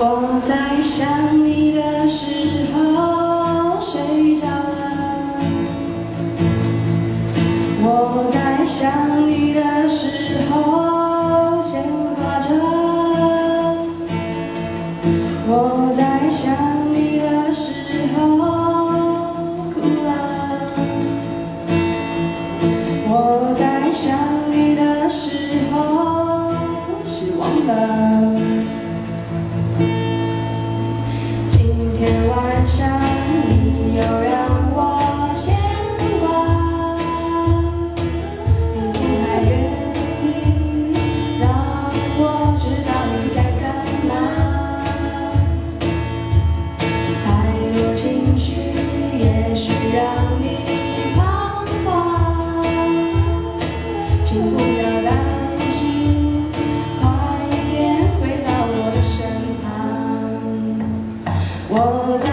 我在想你的时候 What?